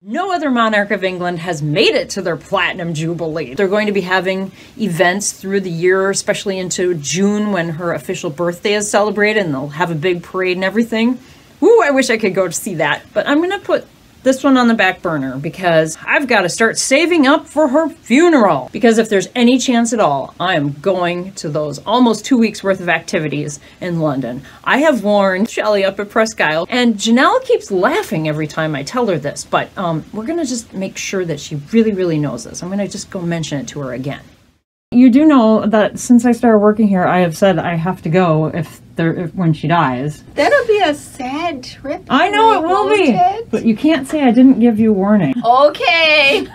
No other monarch of England has made it to their platinum jubilee. They're going to be having events through the year, especially into June when her official birthday is celebrated, and they'll have a big parade and everything. Ooh, I wish I could go to see that. But I'm going to put this one on the back burner because I've got to start saving up for her funeral. Because if there's any chance at all, I am going to those almost two weeks worth of activities in London. I have warned Shelley up at Presque Isle, and Janelle keeps laughing every time I tell her this, but um, we're going to just make sure that she really, really knows this. I'm going to just go mention it to her again. You do know that since I started working here, I have said I have to go if there when she dies. That'll be a sad trip. I know it will be, it? but you can't say I didn't give you warning. Okay.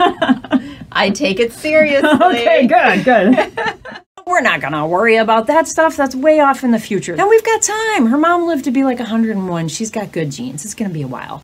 I take it seriously. okay, good, good. We're not gonna worry about that stuff. That's way off in the future. Then we've got time. Her mom lived to be like 101. She's got good genes. It's gonna be a while.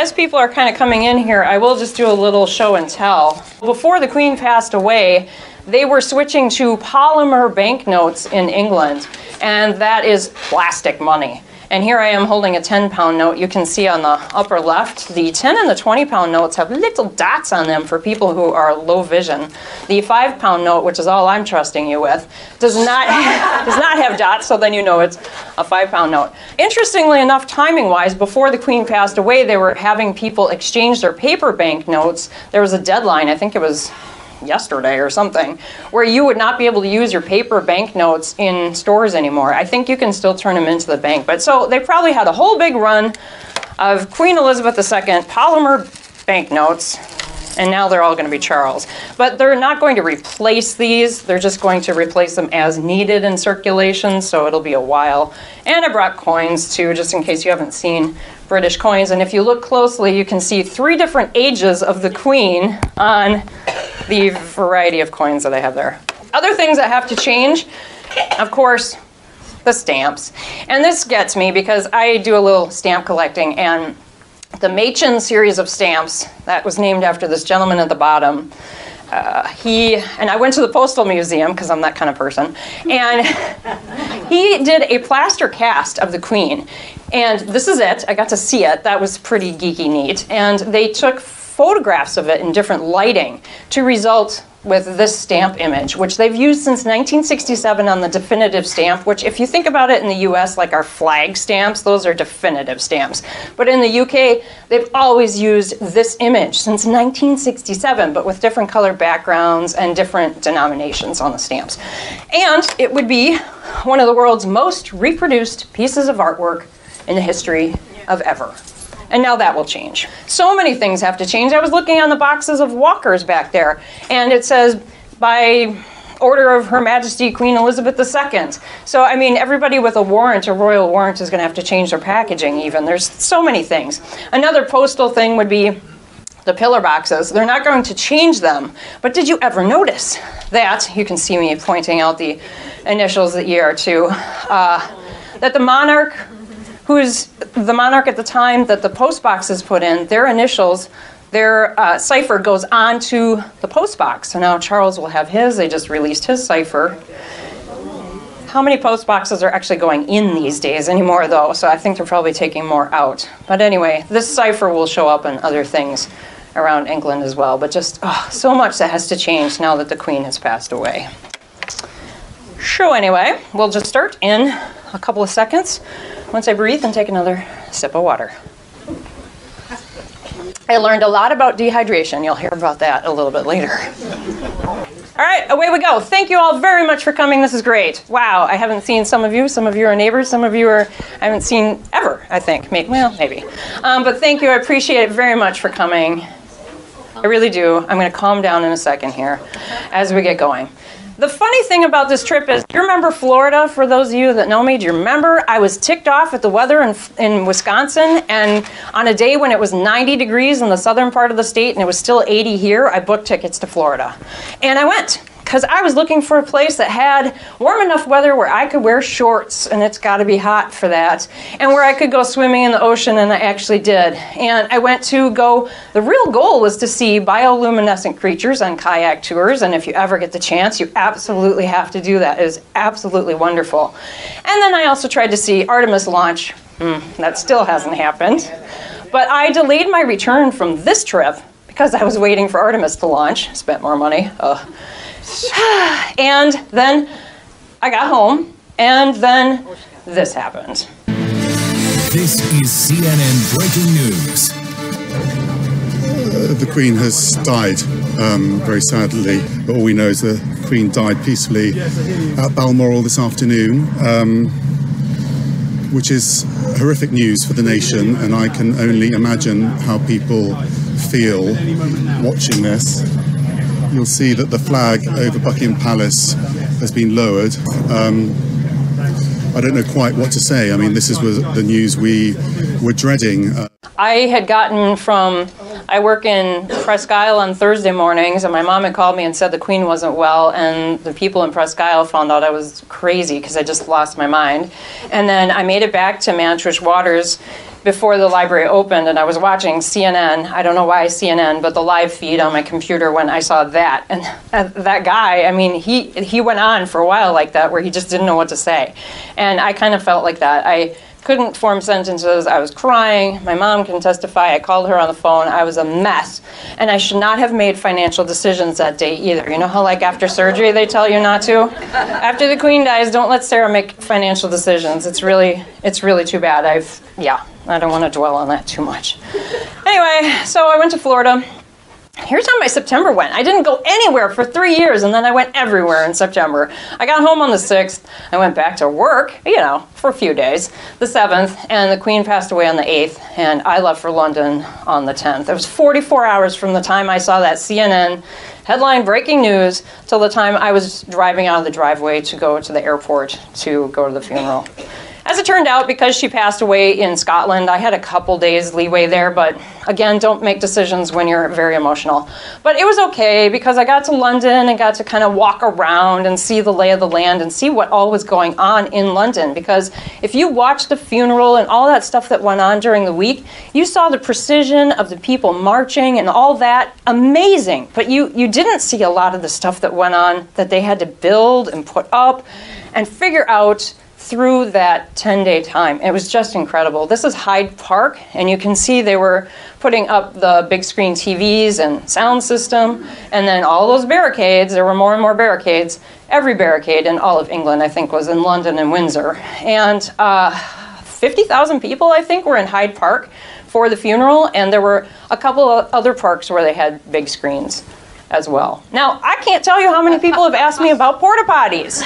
As people are kind of coming in here, I will just do a little show and tell. Before the Queen passed away, they were switching to polymer banknotes in England, and that is plastic money. And here I am holding a 10 pound note. You can see on the upper left, the 10 and the 20 pound notes have little dots on them for people who are low vision. The 5 pound note, which is all I'm trusting you with, does not, does not have dots, so then you know it's a 5 pound note. Interestingly enough, timing wise, before the Queen passed away, they were having people exchange their paper bank notes. There was a deadline, I think it was yesterday or something, where you would not be able to use your paper banknotes in stores anymore. I think you can still turn them into the bank. But so they probably had a whole big run of Queen Elizabeth II polymer banknotes, and now they're all going to be Charles. But they're not going to replace these, they're just going to replace them as needed in circulation, so it'll be a while. And I brought coins too, just in case you haven't seen British coins. And if you look closely, you can see three different ages of the Queen on the variety of coins that I have there. Other things that have to change, of course, the stamps. And this gets me because I do a little stamp collecting and the Machin series of stamps that was named after this gentleman at the bottom. Uh, he and I went to the postal museum because I'm that kind of person, and he did a plaster cast of the Queen, and this is it. I got to see it. That was pretty geeky neat. And they took photographs of it in different lighting to result with this stamp image, which they've used since 1967 on the definitive stamp, which if you think about it in the US, like our flag stamps, those are definitive stamps. But in the UK, they've always used this image since 1967, but with different color backgrounds and different denominations on the stamps. And it would be one of the world's most reproduced pieces of artwork in the history of ever. And now that will change. So many things have to change. I was looking on the boxes of walkers back there, and it says by order of Her Majesty Queen Elizabeth II. So, I mean, everybody with a warrant, a royal warrant, is going to have to change their packaging, even. There's so many things. Another postal thing would be the pillar boxes. They're not going to change them. But did you ever notice that? You can see me pointing out the initials that year to, uh, that the monarch who's the monarch at the time that the post box is put in, their initials, their uh, cipher goes on to the post box. So now Charles will have his. They just released his cipher. How many post boxes are actually going in these days anymore, though? So I think they're probably taking more out. But anyway, this cipher will show up in other things around England as well. But just oh, so much that has to change now that the Queen has passed away. So, anyway, we'll just start in a couple of seconds once I breathe and take another sip of water. I learned a lot about dehydration. You'll hear about that a little bit later. All right, away we go. Thank you all very much for coming. This is great. Wow, I haven't seen some of you. Some of you are neighbors. Some of you are I haven't seen ever. I think. Maybe, well, maybe. Um, but thank you. I appreciate it very much for coming. I really do. I'm going to calm down in a second here as we get going. The funny thing about this trip is, you remember Florida? For those of you that know me, do you remember? I was ticked off at the weather in, in Wisconsin, and on a day when it was 90 degrees in the southern part of the state and it was still 80 here, I booked tickets to Florida, and I went because I was looking for a place that had warm enough weather where I could wear shorts, and it's got to be hot for that, and where I could go swimming in the ocean, and I actually did. And I went to go, the real goal was to see bioluminescent creatures on kayak tours, and if you ever get the chance, you absolutely have to do that. It is absolutely wonderful. And then I also tried to see Artemis launch. Hmm, that still hasn't happened. But I delayed my return from this trip because I was waiting for Artemis to launch, spent more money. and then I got home, and then this happened. This is CNN breaking news. Uh, the Queen has died, um, very sadly. But all we know is the Queen died peacefully at Balmoral this afternoon, um, which is horrific news for the nation. And I can only imagine how people feel watching this. You'll see that the flag over Buckingham Palace has been lowered. Um, I don't know quite what to say. I mean, this is the news we were dreading. Uh, I had gotten from, I work in Presque Isle on Thursday mornings, and my mom had called me and said the Queen wasn't well, and the people in Presque Isle found out I was crazy because I just lost my mind. And then I made it back to Manitowish Waters before the library opened and I was watching CNN. I don't know why CNN, but the live feed on my computer when I saw that. And that guy, I mean, he he went on for a while like that where he just didn't know what to say. And I kind of felt like that. I couldn't form sentences. I was crying. My mom can testify. I called her on the phone. I was a mess. And I should not have made financial decisions that day either. You know how, like, after surgery, they tell you not to? after the queen dies, don't let Sarah make financial decisions. It's really, it's really too bad. I've, yeah, I don't want to dwell on that too much. Anyway, so I went to Florida. Here's how my September went. I didn't go anywhere for three years, and then I went everywhere in September. I got home on the 6th. I went back to work, you know, for a few days, the 7th, and the Queen passed away on the 8th, and I left for London on the 10th. It was 44 hours from the time I saw that CNN headline breaking news till the time I was driving out of the driveway to go to the airport to go to the funeral. As it turned out, because she passed away in Scotland, I had a couple days leeway there, but again, don't make decisions when you're very emotional. But it was okay because I got to London and got to kind of walk around and see the lay of the land and see what all was going on in London. Because if you watched the funeral and all that stuff that went on during the week, you saw the precision of the people marching and all that. Amazing. But you, you didn't see a lot of the stuff that went on that they had to build and put up and figure out through that 10 day time. It was just incredible. This is Hyde Park, and you can see they were putting up the big screen TVs and sound system, and then all those barricades. There were more and more barricades. Every barricade in all of England, I think, was in London and Windsor. And uh, 50,000 people, I think, were in Hyde Park for the funeral, and there were a couple of other parks where they had big screens as well. Now, I can't tell you how many people have asked me about porta potties.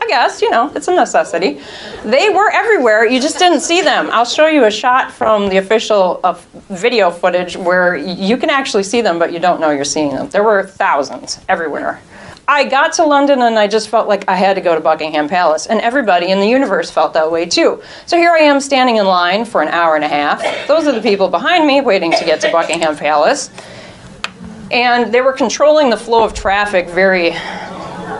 I guess, you know, it's a necessity. They were everywhere, you just didn't see them. I'll show you a shot from the official uh, video footage where you can actually see them, but you don't know you're seeing them. There were thousands everywhere. I got to London and I just felt like I had to go to Buckingham Palace, and everybody in the universe felt that way too. So here I am standing in line for an hour and a half. Those are the people behind me waiting to get to Buckingham Palace and they were controlling the flow of traffic very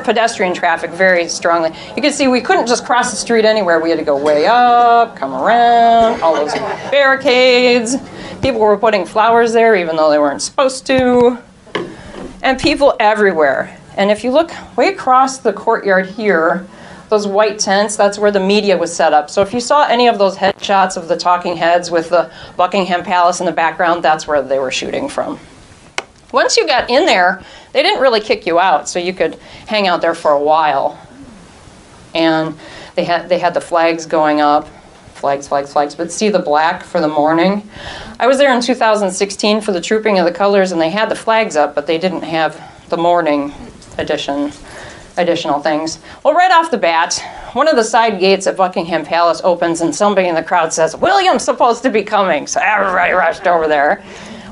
pedestrian traffic very strongly. You can see we couldn't just cross the street anywhere. We had to go way up, come around, all those barricades. People were putting flowers there even though they weren't supposed to. And people everywhere. And if you look way across the courtyard here, those white tents, that's where the media was set up. So if you saw any of those headshots of the talking heads with the Buckingham Palace in the background, that's where they were shooting from. Once you got in there, they didn't really kick you out, so you could hang out there for a while. And they had they had the flags going up, flags, flags, flags. But see the black for the mourning. I was there in 2016 for the trooping of the colors, and they had the flags up, but they didn't have the morning edition additional things. Well, right off the bat, one of the side gates at Buckingham Palace opens, and somebody in the crowd says, "William's supposed to be coming." So everybody rushed over there.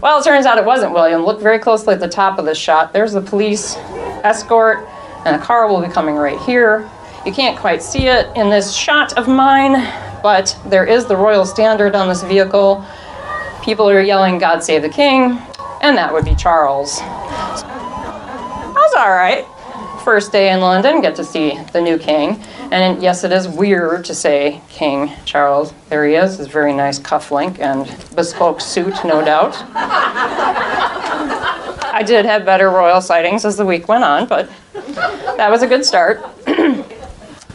Well, it turns out it wasn't William. Look very closely at the top of this shot. There's the police escort, and a car will be coming right here. You can't quite see it in this shot of mine, but there is the royal standard on this vehicle. People are yelling, God save the king, and that would be Charles. I was all right. First day in London, get to see the new king. And yes, it is weird to say King Charles. There he is, his very nice cufflink and bespoke suit, no doubt. I did have better royal sightings as the week went on, but that was a good start.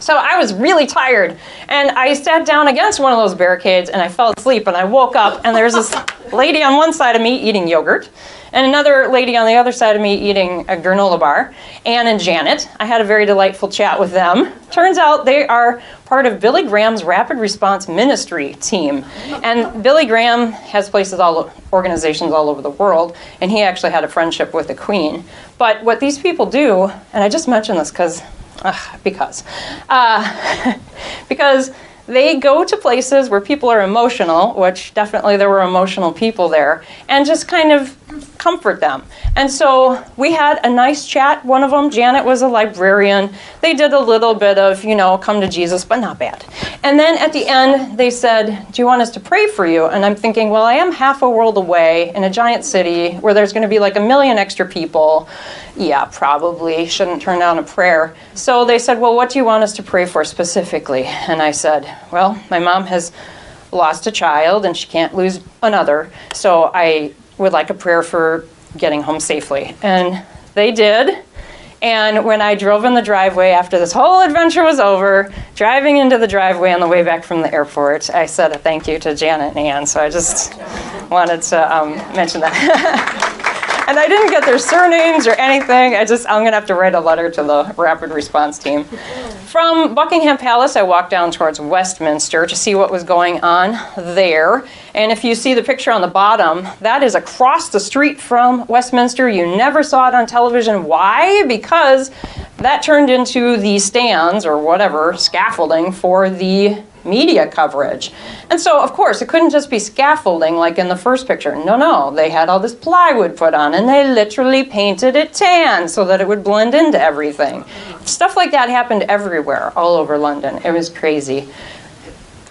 So I was really tired, and I sat down against one of those barricades and I fell asleep. And I woke up, and there's this lady on one side of me eating yogurt, and another lady on the other side of me eating a granola bar. Anne and Janet. I had a very delightful chat with them. Turns out they are part of Billy Graham's Rapid Response Ministry team, and Billy Graham has places all organizations all over the world, and he actually had a friendship with the Queen. But what these people do, and I just mention this because Ugh, because. Uh, because they go to places where people are emotional, which definitely there were emotional people there, and just kind of comfort them. And so we had a nice chat. One of them, Janet, was a librarian. They did a little bit of, you know, come to Jesus, but not bad. And then at the end, they said, Do you want us to pray for you? And I'm thinking, Well, I am half a world away in a giant city where there's going to be like a million extra people. Yeah, probably shouldn't turn down a prayer. So they said, Well, what do you want us to pray for specifically? And I said, Well, my mom has lost a child and she can't lose another. So I would like a prayer for getting home safely. And they did. And when I drove in the driveway after this whole adventure was over, driving into the driveway on the way back from the airport, I said a thank you to Janet and Ann. So I just wanted to um, mention that. and I didn't get their surnames or anything. I just, I'm going to have to write a letter to the rapid response team. From Buckingham Palace, I walked down towards Westminster to see what was going on there. And if you see the picture on the bottom, that is across the street from Westminster. You never saw it on television. Why? Because that turned into the stands or whatever, scaffolding for the media coverage. And so, of course, it couldn't just be scaffolding like in the first picture. No, no, they had all this plywood put on and they literally painted it tan so that it would blend into everything. Stuff like that happened everywhere, all over London. It was crazy.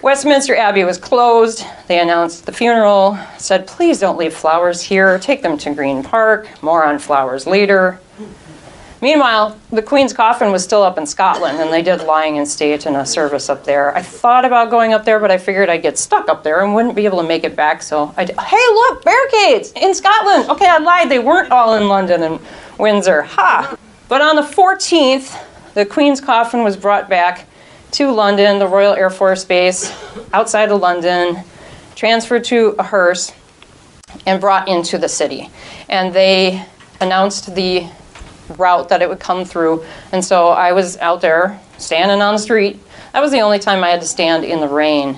Westminster Abbey was closed. They announced the funeral, said, please don't leave flowers here, take them to Green Park, more on flowers later. Meanwhile, the Queen's coffin was still up in Scotland, and they did lying in state and a service up there. I thought about going up there, but I figured I'd get stuck up there and wouldn't be able to make it back. So I did. Hey, look, barricades in Scotland. Okay, I lied. They weren't all in London and Windsor. Ha! But on the 14th, the Queen's coffin was brought back to London, the Royal Air Force Base outside of London, transferred to a hearse, and brought into the city. And they announced the route that it would come through. And so I was out there standing on the street. That was the only time I had to stand in the rain.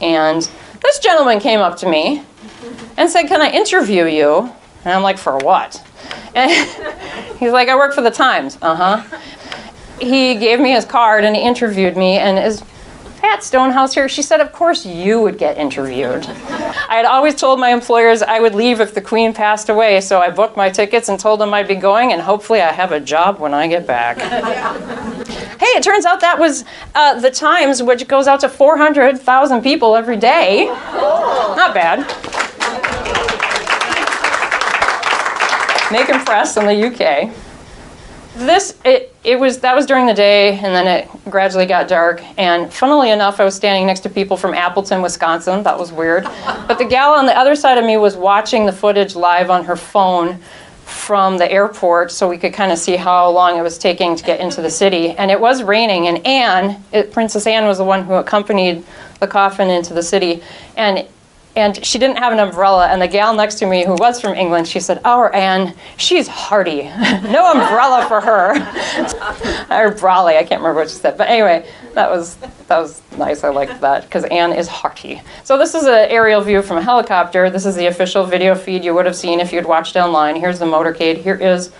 And this gentleman came up to me and said, Can I interview you? And I'm like, For what? And he's like, I work for the Times. Uh huh. He gave me his card and he interviewed me. And his Pat Stonehouse here. She said, Of course you would get interviewed. I had always told my employers I would leave if the Queen passed away, so I booked my tickets and told them I'd be going, and hopefully I have a job when I get back. hey, it turns out that was uh, the Times, which goes out to 400,000 people every day. Not bad. Making press in the UK this it, it was that was during the day and then it gradually got dark. And funnily enough i was standing next to people from appleton wisconsin. That was weird. But the gal on the other side of me was watching the footage live on her phone from the airport so we could kind of see how long it was taking to get into the city. And it was raining and anne it, princess anne was the one who accompanied the coffin into the city. And and she didn't have an umbrella. And the gal next to me, who was from England, she said, "Our Anne, she's hardy. no umbrella for her." or Brawley, I can't remember what she said. But anyway, that was that was nice. I liked that because Anne is hearty. So this is an aerial view from a helicopter. This is the official video feed you would have seen if you'd watched online. Here's the motorcade. Here is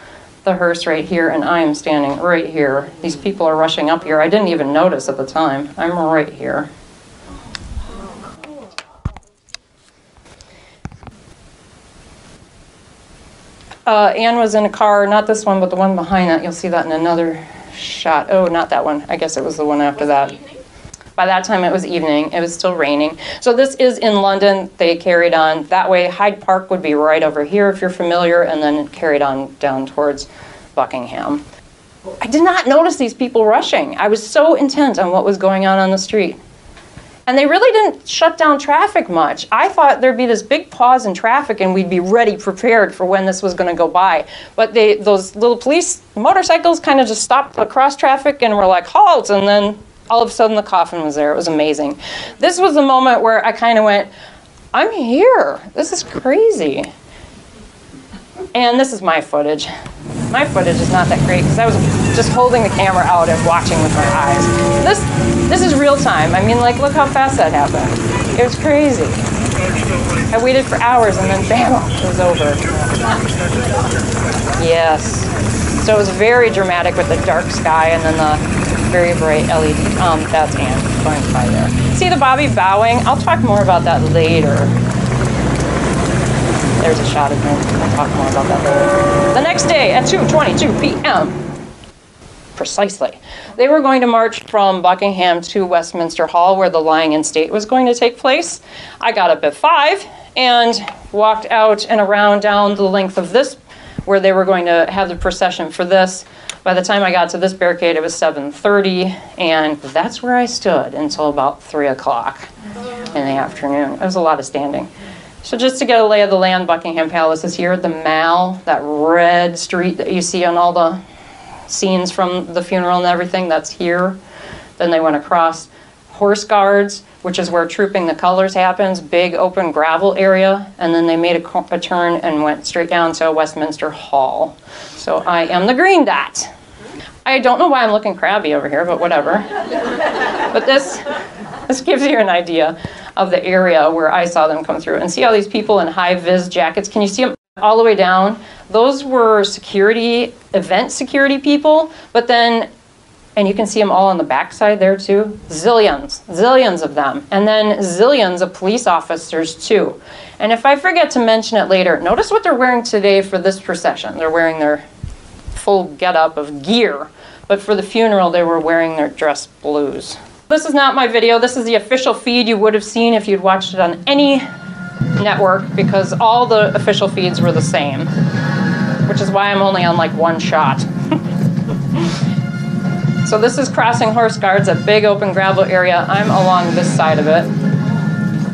the hearse right here, and I am standing right here. These people are rushing up here. I didn't even notice at the time. I'm right here. Uh, Anne was in a car, not this one, but the one behind that. You'll see that in another shot. Oh, not that one. I guess it was the one after that. By that time, it was evening. It was still raining. So this is in London. They carried on that way. Hyde Park would be right over here if you're familiar, and then it carried on down towards Buckingham. I did not notice these people rushing. I was so intent on what was going on on the street. And they really didn't shut down traffic much. I thought there'd be this big pause in traffic and we'd be ready, prepared for when this was going to go by. But they, those little police motorcycles kind of just stopped across traffic and were like, halt! And then all of a sudden the coffin was there. It was amazing. This was the moment where I kind of went, I'm here. This is crazy. And this is my footage. My footage is not that great because I was just holding the camera out and watching with my eyes. This this is real time. I mean, like, look how fast that happened. It was crazy. I waited for hours and then bam, it was over. Yes. So it was very dramatic with the dark sky and then the very bright LED. Um, that's Anne going by there. See the Bobby bowing? I'll talk more about that later. There's a shot of him. I'll talk more about that later. The next day at 2:22 p.m. Precisely. They were going to march from Buckingham to Westminster Hall where the lying in state was going to take place. I got up at 5 and walked out and around down the length of this where they were going to have the procession for this. By the time I got to this barricade, it was 7:30, and that's where I stood until about 3 o'clock in the afternoon. It was a lot of standing. So just to get a lay of the land, Buckingham Palace is here. The Mall, that red street that you see on all the scenes from the funeral and everything, that's here. Then they went across Horse Guards, which is where Trooping the Colors happens, big open gravel area, and then they made a, a turn and went straight down to Westminster Hall. So I am the green dot. I don't know why I'm looking crabby over here, but whatever. but this this gives you an idea of the area where I saw them come through. And see all these people in high vis jackets? Can you see them all the way down? Those were security, event security people, but then, and you can see them all on the backside there too. Zillions, zillions of them. And then zillions of police officers too. And if I forget to mention it later, notice what they're wearing today for this procession. They're wearing their full getup of gear, but for the funeral, they were wearing their dress blues. This is not my video. This is the official feed you would have seen if you'd watched it on any network because all the official feeds were the same, which is why I'm only on like one shot. so this is crossing horse guards, a big open gravel area. I'm along this side of it.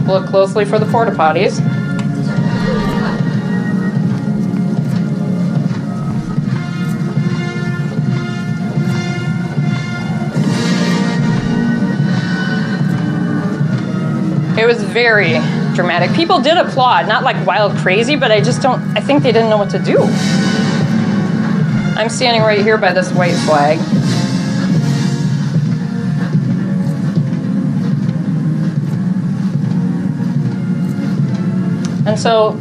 Look closely for the porta potties. It was very dramatic. People did applaud, not like wild crazy, but I just don't, I think they didn't know what to do. I'm standing right here by this white flag. And so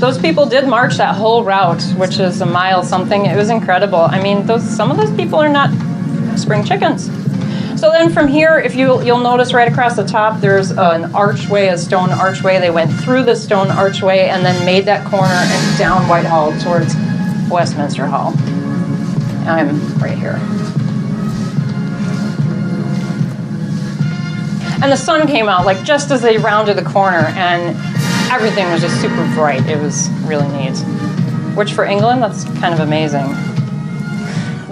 those people did march that whole route, which is a mile something. It was incredible. I mean, those some of those people are not spring chickens. So then from here, if you you'll notice right across the top, there's an archway, a stone archway. They went through the stone archway and then made that corner and down Whitehall towards Westminster Hall. I'm right here. And the sun came out like just as they rounded the corner, and everything was just super bright. It was really neat. Which for England, that's kind of amazing.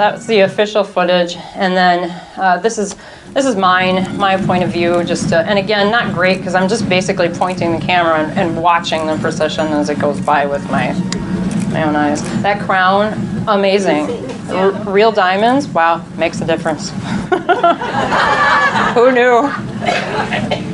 That's the official footage, and then uh, this is this is mine, my point of view. Just to, and again, not great because I'm just basically pointing the camera and, and watching the procession as it goes by with my my own eyes. That crown, amazing. R- real diamonds, wow, makes a difference. Who knew?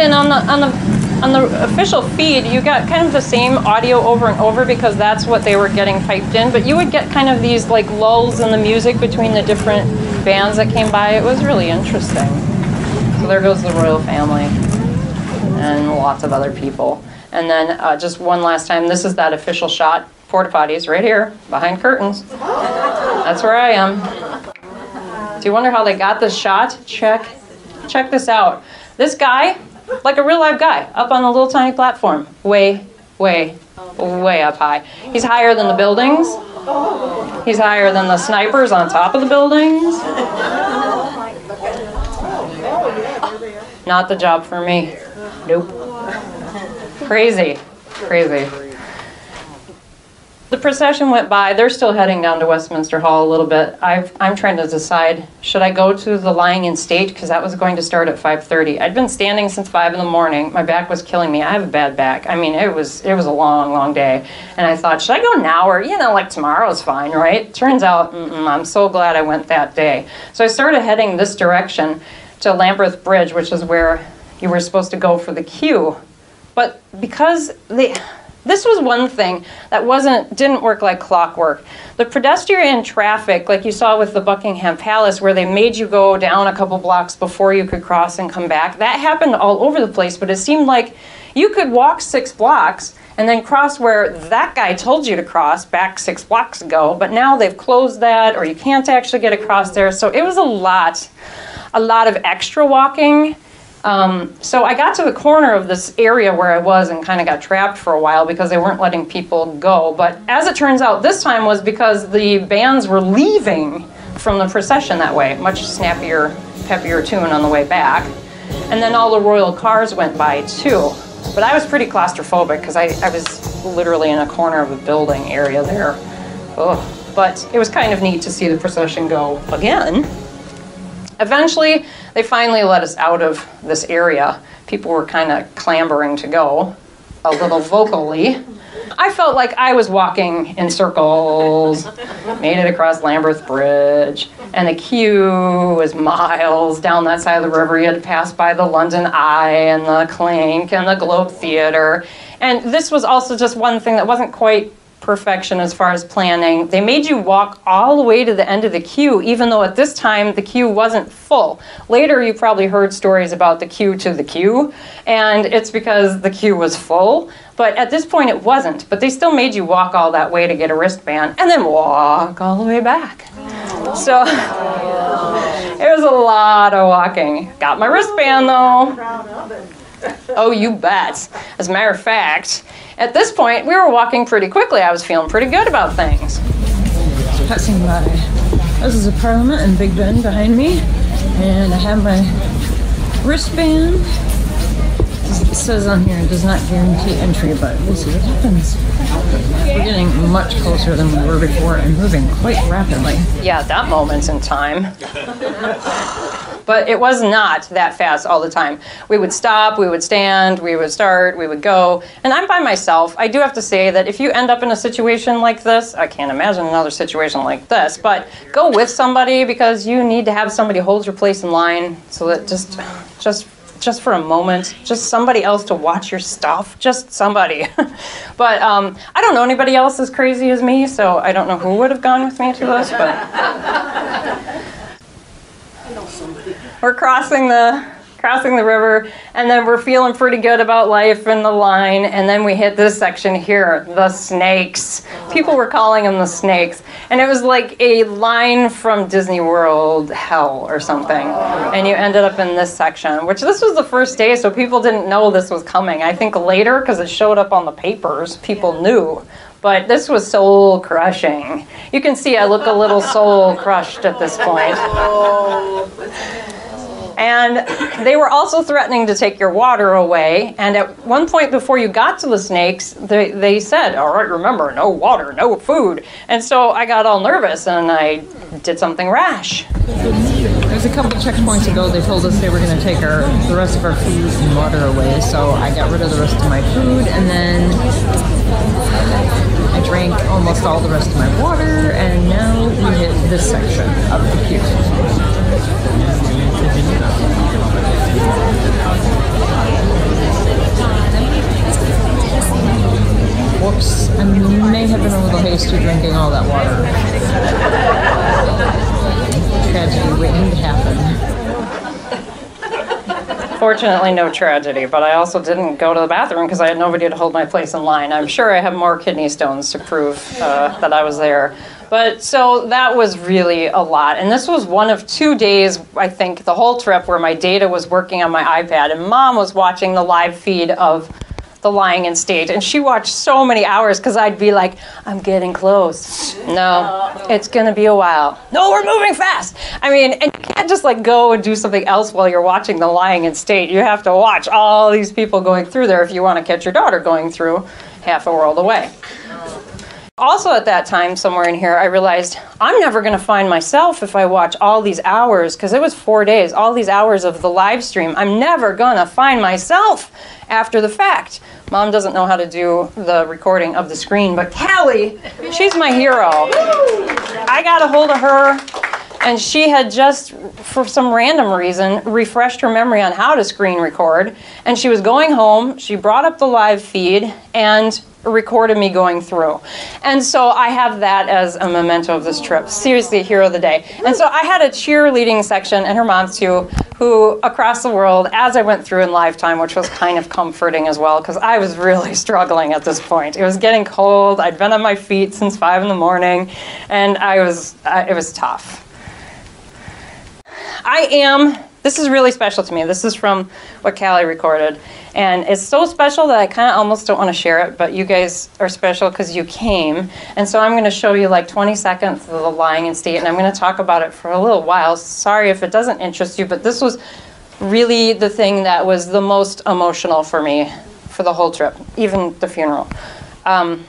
And on the on the on the official feed, you got kind of the same audio over and over because that's what they were getting piped in. But you would get kind of these like lulls in the music between the different bands that came by. It was really interesting. So there goes the royal family and lots of other people. And then uh, just one last time, this is that official shot. Porta potties right here behind curtains. That's where I am. Do you wonder how they got this shot? Check, check this out. This guy, like a real live guy, up on a little tiny platform, way, way, way up high. He's higher than the buildings He's higher than the snipers on top of the buildings. Not the job for me. Nope. Crazy. Crazy. The procession went by. They're still heading down to Westminster Hall a little bit. I've, I'm trying to decide should I go to the lying in state because that was going to start at 5:30. I'd been standing since five in the morning. My back was killing me. I have a bad back. I mean, it was it was a long, long day, and I thought, should I go now or you know, like tomorrow's fine, right? Turns out, I'm so glad I went that day. So I started heading this direction to Lambeth Bridge, which is where you were supposed to go for the queue. But because they this was one thing that wasn't didn't work like clockwork. The pedestrian traffic, like you saw with the Buckingham Palace, where they made you go down a couple blocks before you could cross and come back, that happened all over the place. But it seemed like you could walk six blocks and then cross where that guy told you to cross back six blocks ago. But now they've closed that, or you can't actually get across there. So it was a lot, a lot of extra walking. Um, so I got to the corner of this area where I was and kind of got trapped for a while because they weren't letting people go. But as it turns out, this time was because the bands were leaving from the procession that way. Much snappier, peppier tune on the way back. And then all the royal cars went by too. But I was pretty claustrophobic because I, I was literally in a corner of a building area there. Ugh. But it was kind of neat to see the procession go again. Eventually, they finally let us out of this area. People were kind of clambering to go, a little vocally. I felt like I was walking in circles, made it across Lambeth Bridge, and the queue was miles down that side of the river. You had to pass by the London Eye and the Clink and the Globe Theatre. And this was also just one thing that wasn't quite perfection as far as planning. They made you walk all the way to the end of the queue, even though at this time the queue wasn't full. Later, you probably heard stories about the queue to the queue, and it's because the queue was full. But at this point, it wasn't. But they still made you walk all that way to get a wristband and then walk all the way back. So it was a lot of walking. Got my wristband though. Oh, you bet. As a matter of fact, at this point, we were walking pretty quickly. I was feeling pretty good about things. passing by. This is a Parliament and Big Ben behind me, and I have my wristband. It says on here it does not guarantee entry, but we'll see what happens. We're getting much closer than we were before and moving quite rapidly. Yeah, that moment in time. but it was not that fast all the time. We would stop, we would stand, we would start, we would go. And I'm by myself. I do have to say that if you end up in a situation like this, I can't imagine another situation like this, but go with somebody because you need to have somebody hold your place in line so that just just just for a moment, just somebody else to watch your stuff, just somebody. but um, I don't know anybody else as crazy as me, so I don't know who would have gone with me to this, but we're crossing the crossing the river and then we're feeling pretty good about life and the line and then we hit this section here the snakes. People were calling them the snakes. And it was like a line from disney world hell or something. And you ended up in this section which this was the first day so people didn't know this was coming. I think later because it showed up on the papers people knew. But this was soul crushing. You can see I look a little soul crushed at this point. Oh. And they were also threatening to take your water away. And at one point before you got to the snakes, they, they said, All right, remember, no water, no food. And so I got all nervous and I did something rash. There's a couple checkpoints ago they told us they were going to take our the rest of our food and water away, so I got rid of the rest of my food and then I drank almost all the rest of my water and now we hit this section of the queue. I may have been a little hasty drinking all that water. Tragedy waiting to happen. Fortunately, no tragedy, but I also didn't go to the bathroom because I had nobody to hold my place in line. I'm sure I have more kidney stones to prove uh, that I was there. But so that was really a lot. And this was one of two days, I think, the whole trip where my data was working on my iPad and mom was watching the live feed of the lying in state. And she watched so many hours because I'd be like, I'm getting close. No, it's going to be a while. No, we're moving fast. I mean, and you can't just like go and do something else while you're watching the lying in state. You have to watch all these people going through there if you want to catch your daughter going through half a world away. Also, at that time, somewhere in here, I realized I'm never going to find myself if I watch all these hours, because it was four days, all these hours of the live stream. I'm never going to find myself after the fact. Mom doesn't know how to do the recording of the screen, but Callie, she's my hero. I got a hold of her, and she had just, for some random reason, refreshed her memory on how to screen record. And she was going home, she brought up the live feed, and recorded me going through. And so I have that as a memento of this trip. Seriously, hero of the day. And so I had a cheerleading section, and her mom too, who across the world, as I went through in lifetime, which was kind of comforting as well, because I was really struggling at this point. It was getting cold. I'd been on my feet since five in the morning, and I was, I, it was tough. I am, this is really special to me. This is from what Callie recorded. And it's so special that I kind of almost don't want to share it, but you guys are special because you came. And so I'm going to show you like 20 seconds of the lying in state, and I'm going to talk about it for a little while. Sorry if it doesn't interest you, but this was really the thing that was the most emotional for me for the whole trip, even the funeral. Um,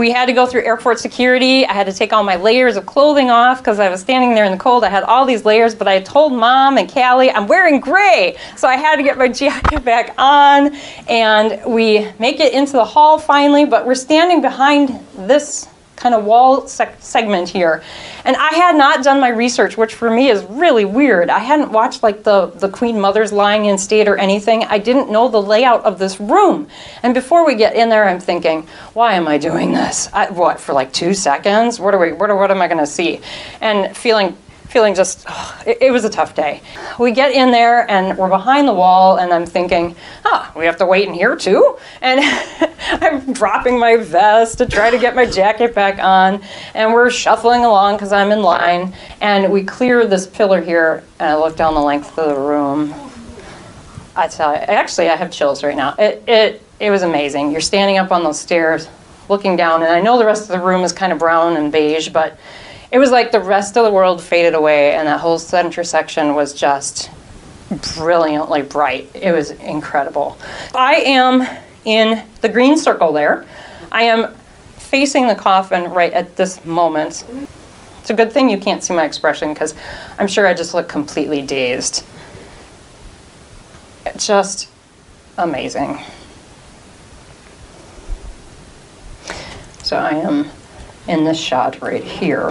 we had to go through airport security. I had to take all my layers of clothing off because I was standing there in the cold. I had all these layers, but I told mom and Callie I'm wearing gray. So I had to get my jacket back on. And we make it into the hall finally, but we're standing behind this kind of wall segment here. And I had not done my research, which for me is really weird. I hadn't watched like the, the Queen Mother's lying in state or anything. I didn't know the layout of this room. And before we get in there, I'm thinking, why am I doing this? I, what, for like two seconds? What, are we, what, what am I going to see? And feeling feeling just, oh, it, it, was a tough day. We get in there and we're behind the wall, and I'm thinking, oh, we have to wait in here too? And I'm dropping my vest to try to get my jacket back on, and we're shuffling along because I'm in line, and we clear this pillar here, and I look down the length of the room. I tell you, actually, I have chills right now. It, it, it was amazing. You're standing up on those stairs, looking down, and I know the rest of the room is kind of brown and beige, but it was like the rest of the world faded away, and that whole center section was just brilliantly bright. It was incredible. I am in the green circle there. I am facing the coffin right at this moment. It's a good thing you can't see my expression because I'm sure I just look completely dazed. Just amazing. So I am in this shot right here.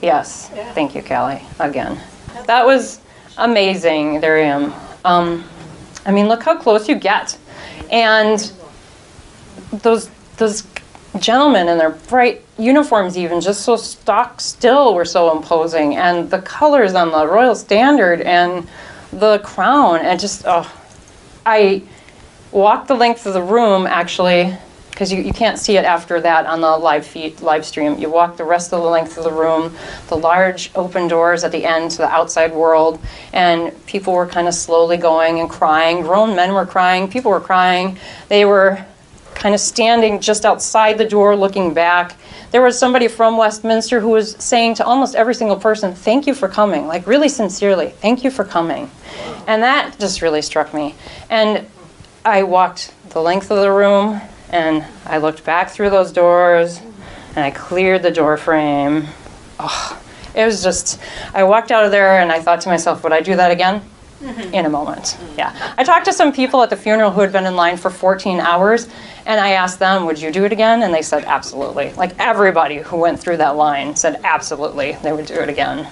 Yes, thank you, Callie, again. That was amazing, there I am. Um, I mean, look how close you get. And those, those gentlemen in their bright uniforms, even just so stock still, were so imposing. And the colors on the Royal Standard and the crown, and just, oh, I walked the length of the room actually because you, you can't see it after that on the live feed live stream. You walk the rest of the length of the room the large open doors at the end to the outside world and people were kind of slowly going and crying. Grown men were crying people were crying. They were kind of standing just outside the door looking back. There was somebody from westminster who was saying to almost every single person thank you for coming like really sincerely thank you for coming. And that just really struck me. And I walked the length of the room and I looked back through those doors and I cleared the door frame. Oh, it was just, I walked out of there and I thought to myself, would I do that again? Mm-hmm. In a moment. Yeah. I talked to some people at the funeral who had been in line for 14 hours and I asked them, would you do it again? And they said, absolutely. Like everybody who went through that line said, absolutely, they would do it again.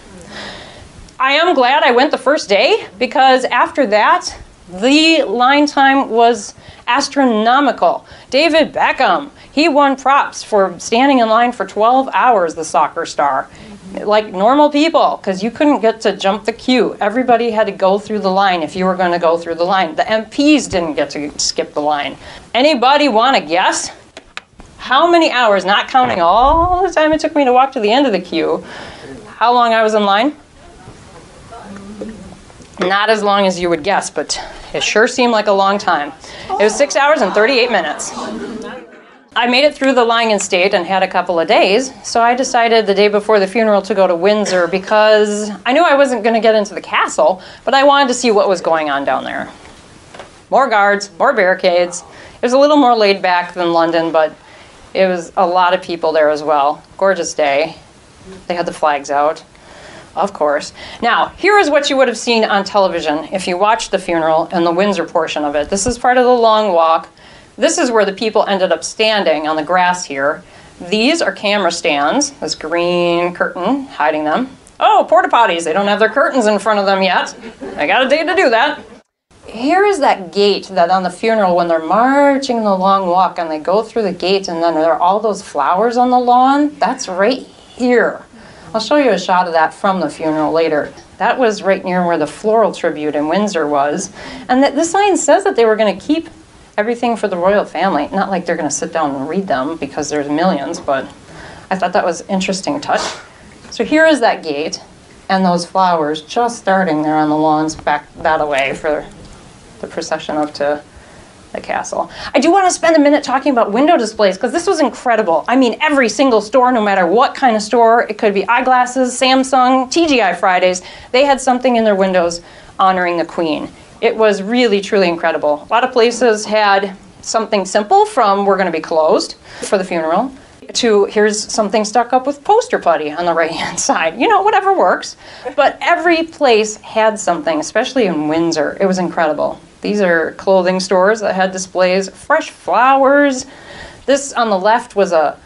I am glad I went the first day because after that, the line time was astronomical. David Beckham, he won props for standing in line for 12 hours, the soccer star. Like normal people, because you couldn't get to jump the queue. Everybody had to go through the line if you were going to go through the line. The MPs didn't get to skip the line. Anybody want to guess how many hours, not counting all the time it took me to walk to the end of the queue, how long I was in line? Not as long as you would guess, but it sure seemed like a long time. It was six hours and 38 minutes. I made it through the lying in state and had a couple of days, so I decided the day before the funeral to go to Windsor because I knew I wasn't going to get into the castle, but I wanted to see what was going on down there. More guards, more barricades. It was a little more laid back than London, but it was a lot of people there as well. Gorgeous day. They had the flags out. Of course. Now, here is what you would have seen on television if you watched the funeral and the Windsor portion of it. This is part of the long walk. This is where the people ended up standing on the grass here. These are camera stands, this green curtain hiding them. Oh, porta potties, they don't have their curtains in front of them yet. I got a day to do that. Here is that gate that on the funeral, when they're marching the long walk and they go through the gate and then there are all those flowers on the lawn, that's right here. I'll show you a shot of that from the funeral later. That was right near where the floral tribute in Windsor was. And the, the sign says that they were going to keep everything for the royal family. Not like they're going to sit down and read them because there's millions, but I thought that was interesting touch. So here is that gate and those flowers just starting there on the lawns back that away for the procession up to the castle. I do want to spend a minute talking about window displays because this was incredible. I mean, every single store, no matter what kind of store, it could be eyeglasses, Samsung, TGI Fridays, they had something in their windows honoring the Queen. It was really, truly incredible. A lot of places had something simple from we're going to be closed for the funeral to here's something stuck up with poster putty on the right hand side. You know, whatever works. But every place had something, especially in Windsor. It was incredible. These are clothing stores that had displays, fresh flowers. This on the left was a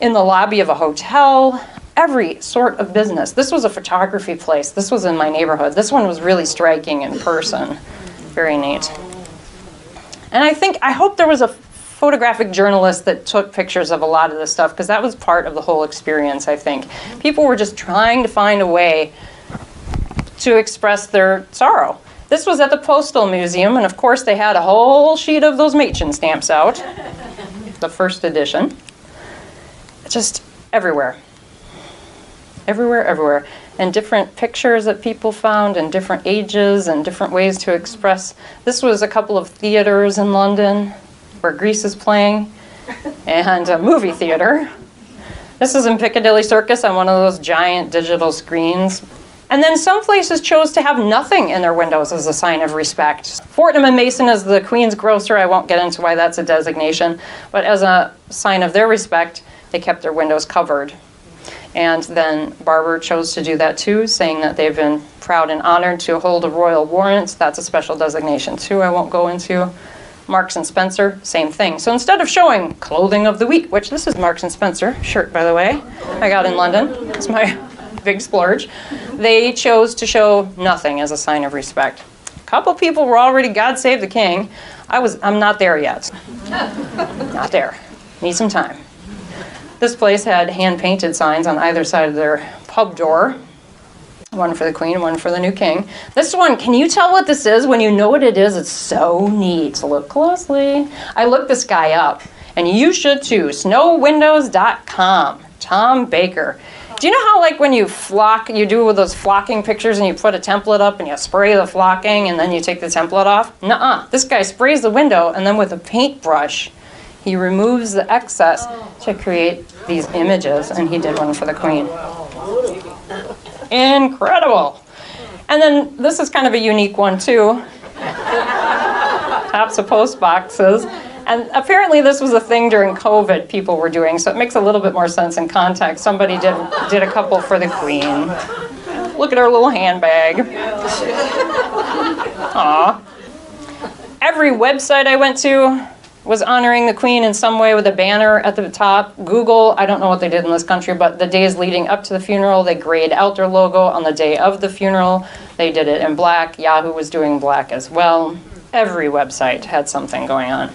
in the lobby of a hotel. Every sort of business. This was a photography place. This was in my neighborhood. This one was really striking in person. Very neat. And I think, I hope there was a photographic journalist that took pictures of a lot of this stuff because that was part of the whole experience, I think. People were just trying to find a way to express their sorrow. This was at the Postal Museum, and of course, they had a whole sheet of those Machin stamps out, the first edition. Just everywhere. Everywhere, everywhere. And different pictures that people found, and different ages, and different ways to express. This was a couple of theaters in London where Grease is playing, and a movie theater. This is in Piccadilly Circus on one of those giant digital screens. And then some places chose to have nothing in their windows as a sign of respect. Fortnum and Mason is the Queen's grocer. I won't get into why that's a designation, but as a sign of their respect, they kept their windows covered. And then Barbour chose to do that too, saying that they've been proud and honored to hold a royal warrant. That's a special designation too, I won't go into. Marks and Spencer, same thing. So instead of showing clothing of the week, which this is Marks and Spencer shirt by the way, I got in London. It's my big splurge. They chose to show nothing as a sign of respect. A couple people were already God save the king. I was I'm not there yet. not there. Need some time. This place had hand painted signs on either side of their pub door. One for the queen, one for the new king. This one, can you tell what this is? When you know what it is, it's so neat. To look closely. I looked this guy up, and you should too. Snowwindows.com. Tom Baker. Do you know how, like, when you flock, you do with those flocking pictures and you put a template up and you spray the flocking and then you take the template off? Nuh uh. This guy sprays the window and then with a paintbrush, he removes the excess to create these images, and he did one for the queen. Incredible. And then this is kind of a unique one too. Tops of post boxes. And apparently this was a thing during COVID people were doing, so it makes a little bit more sense in context. Somebody did did a couple for the queen. Look at her little handbag. Aw. Every website I went to was honoring the Queen in some way with a banner at the top. Google, I don't know what they did in this country, but the days leading up to the funeral, they grayed out their logo on the day of the funeral. They did it in black. Yahoo was doing black as well. Every website had something going on.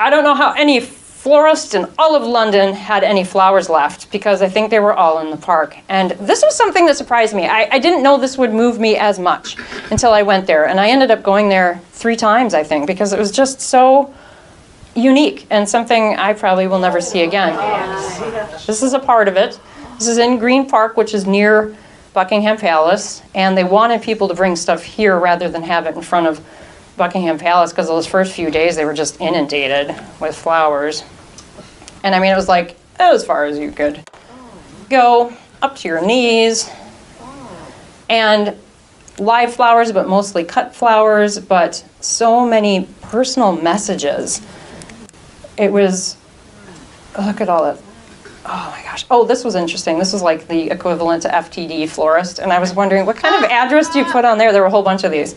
I don't know how any florist in all of London had any flowers left because I think they were all in the park. And this was something that surprised me. I, I, didn't know this would move me as much until I went there. And I ended up going there three times, I think, because it was just so unique and something I probably will never see again. This is a part of it. This is in Green Park, which is near Buckingham Palace, and they wanted people to bring stuff here rather than have it in front of Buckingham Palace because those first few days they were just inundated with flowers. And I mean, it was like as far as you could go, up to your knees, and live flowers, but mostly cut flowers, but so many personal messages. It was, look at all that. Oh my gosh. Oh, this was interesting. This was like the equivalent to FTD florist. And I was wondering, what kind of address do you put on there? There were a whole bunch of these.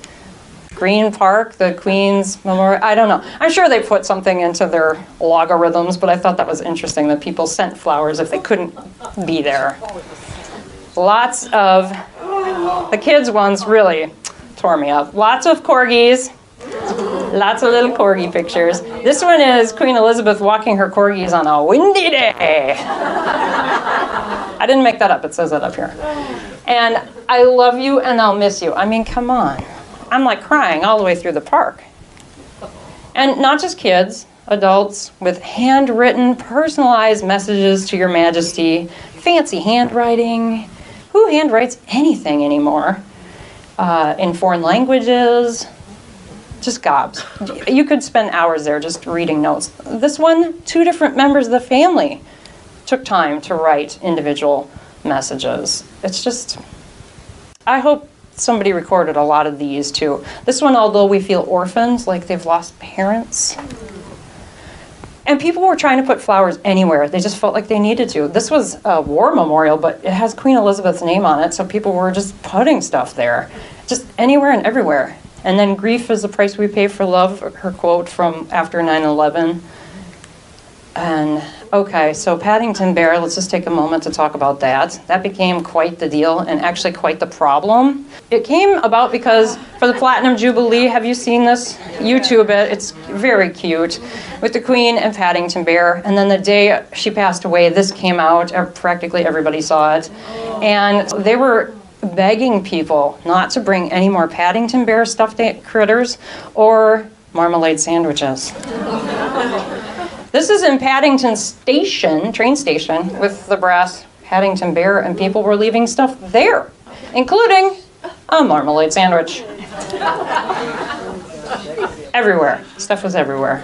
Green Park, the Queen's Memorial. I don't know. I'm sure they put something into their logarithms, but I thought that was interesting that people sent flowers if they couldn't be there. Lots of, the kids' ones really tore me up. Lots of corgis, lots of little corgi pictures. This one is Queen Elizabeth walking her corgis on a windy day. I didn't make that up, it says that up here. And I love you and I'll miss you. I mean, come on. I'm like crying all the way through the park. And not just kids, adults with handwritten, personalized messages to your majesty, fancy handwriting. Who handwrites anything anymore? Uh, in foreign languages, just gobs. You could spend hours there just reading notes. This one, two different members of the family took time to write individual messages. It's just, I hope somebody recorded a lot of these too. This one, although we feel orphans, like they've lost parents. And people were trying to put flowers anywhere. They just felt like they needed to. This was a war memorial, but it has Queen Elizabeth's name on it, so people were just putting stuff there. Just anywhere and everywhere. And then grief is the price we pay for love, her quote from after 9 11. And okay, so Paddington Bear, let's just take a moment to talk about that. That became quite the deal and actually quite the problem. It came about because for the Platinum Jubilee, have you seen this? YouTube it, it's very cute with the Queen and Paddington Bear. And then the day she passed away, this came out, uh, practically everybody saw it. And they were begging people not to bring any more Paddington Bear stuffed critters or marmalade sandwiches. This is in Paddington Station, train station, with the brass Paddington Bear, and people were leaving stuff there, including a marmalade sandwich. everywhere. Stuff was everywhere.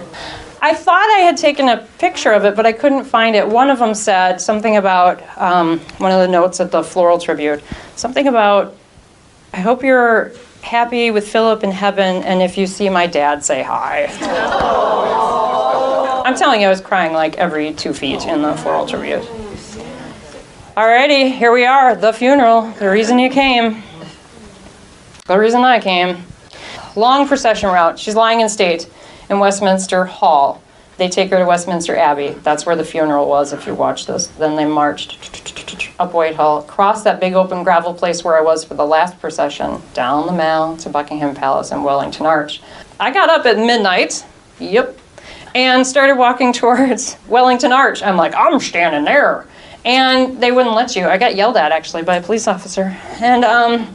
I thought I had taken a picture of it, but I couldn't find it. One of them said something about um, one of the notes at the floral tribute, something about, I hope you're happy with Philip in heaven, and if you see my dad, say hi. I'm telling you, I was crying like every two feet in the floral tribute. Alrighty, here we are, the funeral, the reason you came, the reason I came. Long procession route. She's lying in state in Westminster Hall. They take her to Westminster Abbey. That's where the funeral was, if you watch this. Then they marched up Whitehall, across that big open gravel place where I was for the last procession, down the Mall to Buckingham Palace and Wellington Arch. I got up at midnight. Yep, and started walking towards Wellington Arch. I'm like, I'm standing there. And they wouldn't let you. I got yelled at actually by a police officer. And um,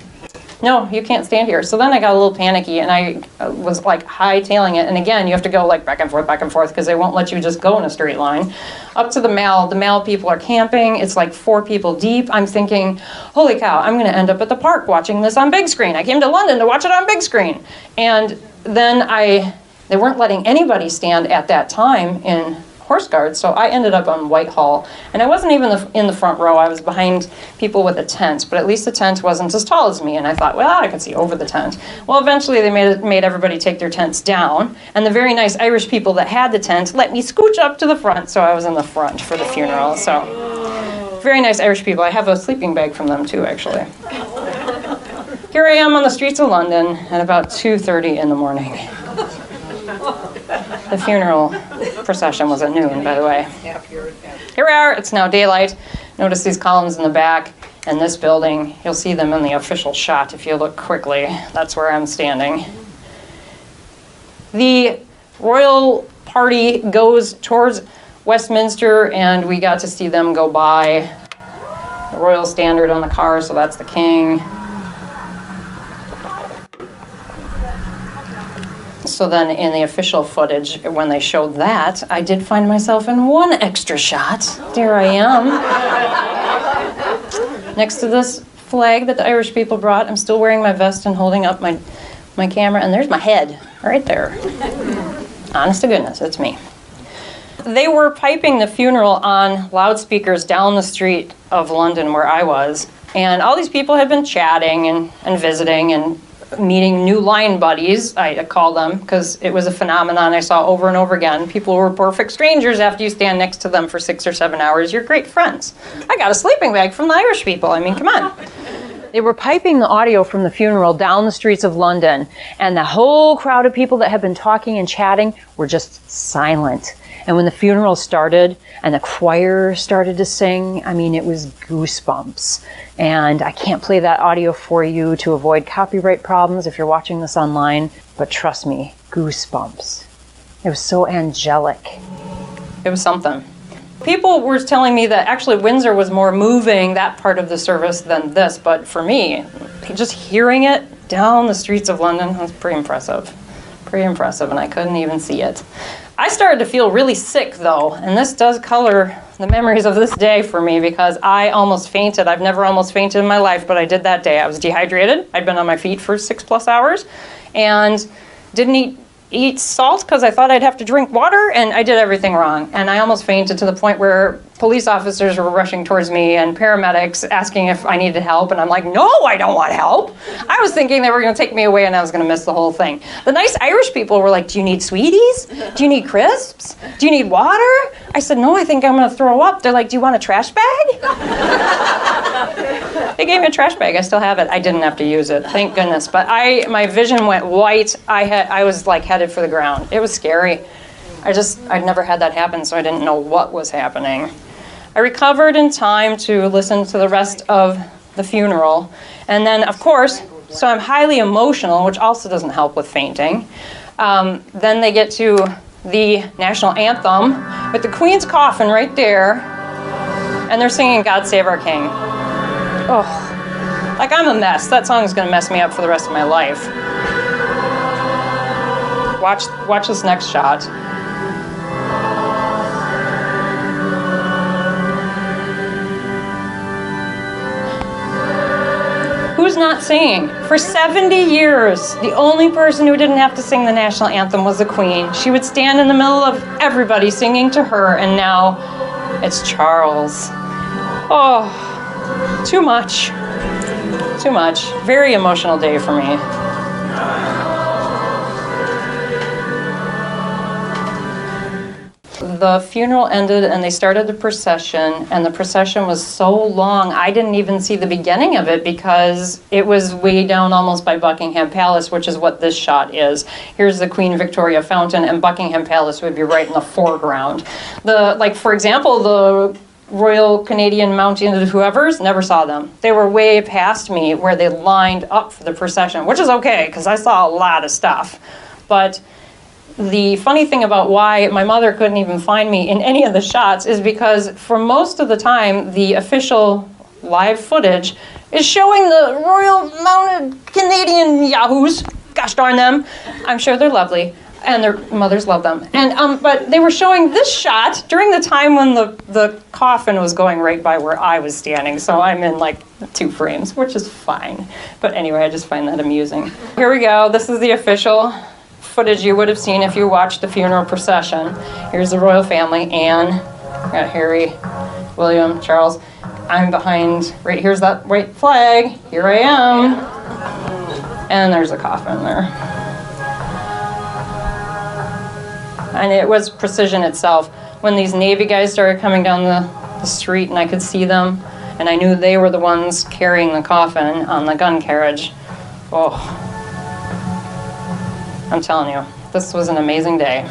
no, you can't stand here. So then I got a little panicky and I uh, was like hightailing it. And again, you have to go like back and forth, back and forth because they won't let you just go in a straight line. Up to the Mall, the Mall people are camping. It's like four people deep. I'm thinking, holy cow, I'm going to end up at the park watching this on big screen. I came to London to watch it on big screen. And then I they weren't letting anybody stand at that time in Horse Guards, so I ended up on Whitehall. And I wasn't even in the front row, I was behind people with a tent, but at least the tent wasn't as tall as me. And I thought, well, I could see over the tent. Well, eventually they made, made everybody take their tents down, and the very nice Irish people that had the tent let me scooch up to the front, so I was in the front for the funeral. So, very nice Irish people. I have a sleeping bag from them too, actually. Here I am on the streets of London at about 2:30 in the morning. The funeral procession was at noon, by the way. Here we are, it's now daylight. Notice these columns in the back and this building. You'll see them in the official shot if you look quickly. That's where I'm standing. The royal party goes towards Westminster, and we got to see them go by. The royal standard on the car, so that's the king. So then in the official footage, when they showed that, I did find myself in one extra shot. There I am. Next to this flag that the Irish people brought. I'm still wearing my vest and holding up my, my camera, and there's my head right there. Honest to goodness, it's me. They were piping the funeral on loudspeakers down the street of London where I was. And all these people had been chatting and, and visiting and meeting new line buddies, I call them, because it was a phenomenon I saw over and over again. People were perfect strangers after you stand next to them for six or seven hours. You're great friends. I got a sleeping bag from the Irish people. I mean, come on. They were piping the audio from the funeral down the streets of London, and the whole crowd of people that had been talking and chatting were just silent. And when the funeral started and the choir started to sing, I mean, it was goosebumps. And I can't play that audio for you to avoid copyright problems if you're watching this online, but trust me, goosebumps. It was so angelic. It was something. People were telling me that actually Windsor was more moving that part of the service than this, but for me, just hearing it down the streets of London was pretty impressive. Pretty impressive, and I couldn't even see it. I started to feel really sick though, and this does color the memories of this day for me because I almost fainted. I've never almost fainted in my life, but I did that day. I was dehydrated. I'd been on my feet for six plus hours and didn't eat eat salt because I thought I'd have to drink water, and I did everything wrong. And I almost fainted to the point where police officers were rushing towards me and paramedics asking if I needed help. And I'm like, no, I don't want help. I was thinking they were going to take me away and I was going to miss the whole thing. The nice Irish people were like, do you need sweeties? Do you need crisps? Do you need water? I said, no, I think I'm going to throw up. They're like, do you want a trash bag? they gave me a trash bag. I still have it. I didn't have to use it, thank goodness. But I, my vision went white. I had, I was like headed for the ground. It was scary. I just, I'd never had that happen, so I didn't know what was happening. I recovered in time to listen to the rest of the funeral. And then, of course, so I'm highly emotional, which also doesn't help with fainting. Um, then they get to the national anthem with the Queen's coffin right there, and they're singing God Save Our King. Oh, like I'm a mess. That song is going to mess me up for the rest of my life. Watch, watch this next shot. Who's not singing? For 70 years, the only person who didn't have to sing the national anthem was the Queen. She would stand in the middle of everybody singing to her, and now it's Charles. Oh, too much. Too much. Very emotional day for me. The funeral ended and they started the procession and the procession was so long i didn't even see the beginning of it because it was way down almost by buckingham palace which is what this shot is here's the queen victoria fountain and buckingham palace would be right in the foreground the like for example the Royal Canadian Mounted Whoever's, never saw them. They were way past me where they lined up for the procession, which is okay because I saw a lot of stuff. But the funny thing about why my mother couldn't even find me in any of the shots is because for most of the time, the official live footage is showing the Royal Mounted Canadian Yahoos. Gosh darn them. I'm sure they're lovely. And their mothers love them. And um, but they were showing this shot during the time when the, the coffin was going right by where I was standing. So I'm in like two frames, which is fine. But anyway, I just find that amusing. Here we go. This is the official footage you would have seen if you watched the funeral procession. Here's the royal family Anne, got Harry, William, Charles. I'm behind, right here's that white flag. Here I am. And there's a coffin there. And it was precision itself. When these Navy guys started coming down the, the street and I could see them, and I knew they were the ones carrying the coffin on the gun carriage. Oh, I'm telling you, this was an amazing day.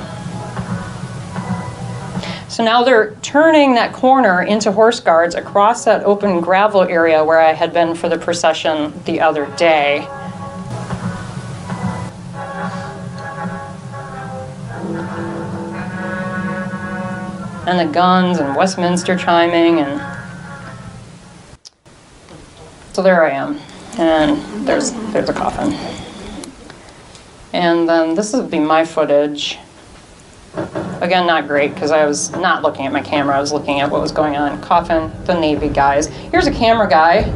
So now they're turning that corner into horse guards across that open gravel area where I had been for the procession the other day. And the guns and Westminster chiming and so there I am. And there's there's a coffin. And then this would be my footage. Again, not great because I was not looking at my camera. I was looking at what was going on. Coffin, the Navy guys. Here's a camera guy.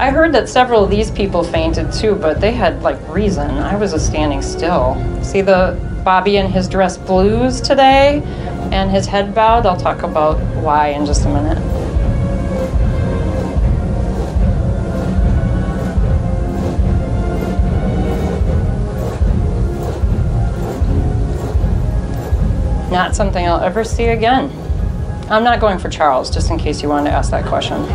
I heard that several of these people fainted too, but they had like reason. I was just standing still. See the Bobby in his dress blues today and his head bowed? I'll talk about why in just a minute. Not something I'll ever see again. I'm not going for Charles, just in case you wanted to ask that question.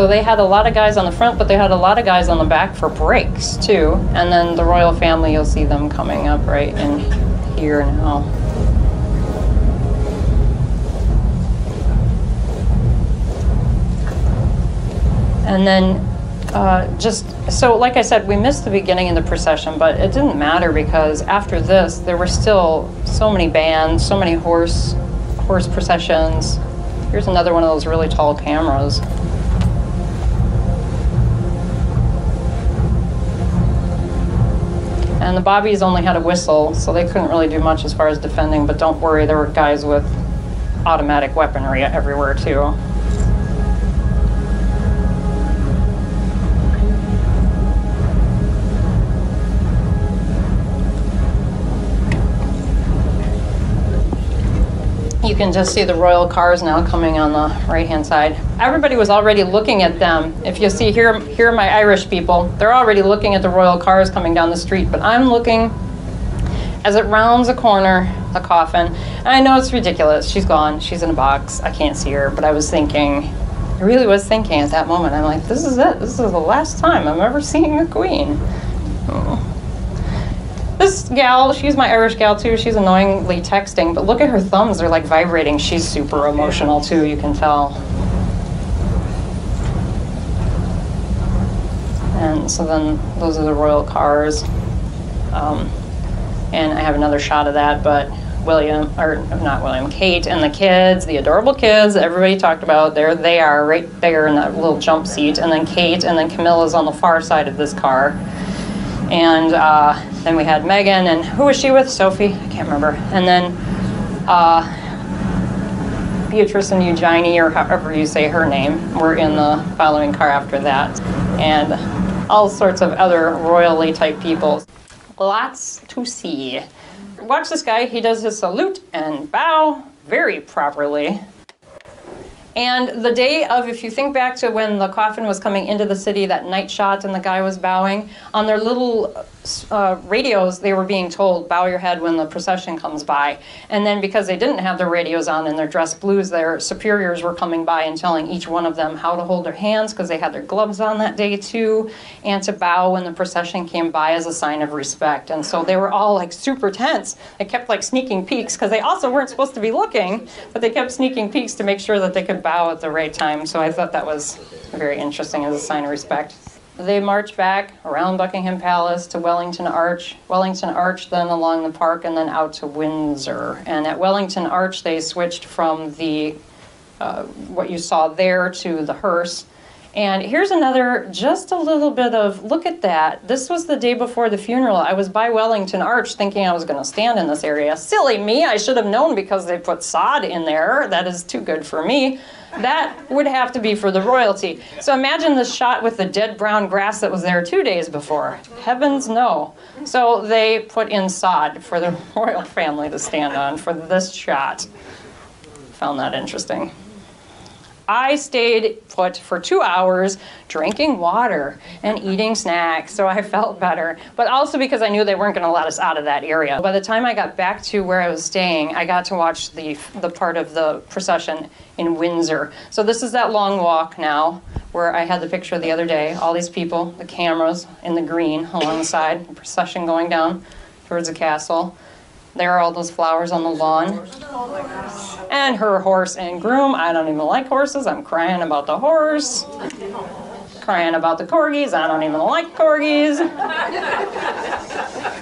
So they had a lot of guys on the front, but they had a lot of guys on the back for breaks too. And then the royal family, you'll see them coming up right in here now. And then uh, just so, like I said, we missed the beginning of the procession, but it didn't matter because after this, there were still so many bands, so many horse horse processions. Here's another one of those really tall cameras. And the Bobbies only had a whistle, so they couldn't really do much as far as defending. But don't worry, there were guys with automatic weaponry everywhere too. Can just see the royal cars now coming on the right-hand side. Everybody was already looking at them. If you see here, here are my Irish people. They're already looking at the royal cars coming down the street, but I'm looking as it rounds a corner, the coffin. And I know it's ridiculous. She's gone. She's in a box. I can't see her, but I was thinking, I really was thinking at that moment, I'm like, this is it. This is the last time I'm ever seeing a queen. Oh. This gal, she's my Irish gal too. She's annoyingly texting, but look at her thumbs. They're like vibrating. She's super emotional too, you can tell. And so then those are the royal cars. Um, and I have another shot of that, but William, or not William, Kate and the kids, the adorable kids everybody talked about, there they are right there in that little jump seat. And then Kate and then Camilla's on the far side of this car. And uh, then we had Meghan, and who was she with? Sophie? I can't remember. And then uh, Beatrice and Eugenie, or however you say her name, were in the following car after that. And all sorts of other royally type people. Lots to see. Watch this guy, he does his salute and bow very properly. And the day of, if you think back to when the coffin was coming into the city, that night shot and the guy was bowing, on their little uh, radios, they were being told, bow your head when the procession comes by. And then because they didn't have their radios on and their dress blues, their superiors were coming by and telling each one of them how to hold their hands because they had their gloves on that day too, and to bow when the procession came by as a sign of respect. And so they were all like super tense. They kept like sneaking peeks because they also weren't supposed to be looking, but they kept sneaking peeks to make sure that they could bow at the right time. So I thought that was very interesting as a sign of respect. They marched back around Buckingham Palace to Wellington Arch, Wellington Arch, then along the park, and then out to Windsor. And at Wellington Arch, they switched from the uh, what you saw there to the hearse. And here's another, just a little bit of look at that. This was the day before the funeral. I was by Wellington Arch thinking I was going to stand in this area. Silly me, I should have known because they put sod in there. That is too good for me. That would have to be for the royalty. So imagine this shot with the dead brown grass that was there two days before. Heavens no. So they put in sod for the royal family to stand on for this shot. Found that interesting. I stayed put for two hours drinking water and eating snacks, so I felt better. But also because I knew they weren't going to let us out of that area. By the time I got back to where I was staying, I got to watch the, the part of the procession in Windsor. So this is that long walk now where I had the picture the other day. All these people, the cameras in the green along the side, the procession going down towards the castle. There are all those flowers on the lawn. And her horse and groom. I don't even like horses. I'm crying about the horse. Crying about the corgis. I don't even like corgis.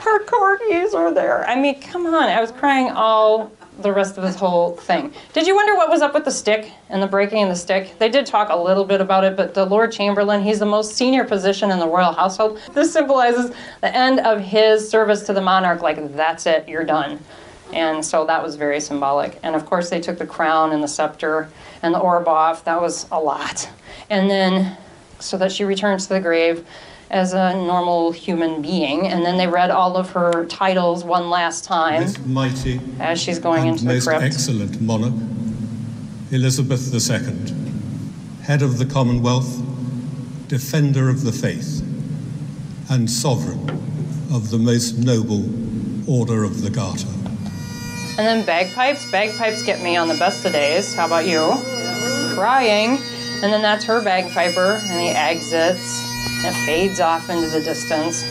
Her corgis are there. I mean, come on. I was crying all the rest of this whole thing. Did you wonder what was up with the stick and the breaking of the stick? They did talk a little bit about it, but the Lord Chamberlain, he's the most senior position in the royal household. This symbolizes the end of his service to the monarch, like that's it, you're done. And so that was very symbolic. And of course, they took the crown and the scepter and the orb off. That was a lot. And then, so that she returns to the grave as a normal human being. And then they read all of her titles one last time Most mighty as she's going into the most crypt. excellent monarch, Elizabeth II, head of the Commonwealth, defender of the faith, and sovereign of the most noble Order of the Garter. And then bagpipes. Bagpipes get me on the best of days. How about you? Crying. And then that's her bagpiper, and he exits. And it fades off into the distance.